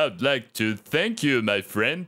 I'd like to thank you, my friend.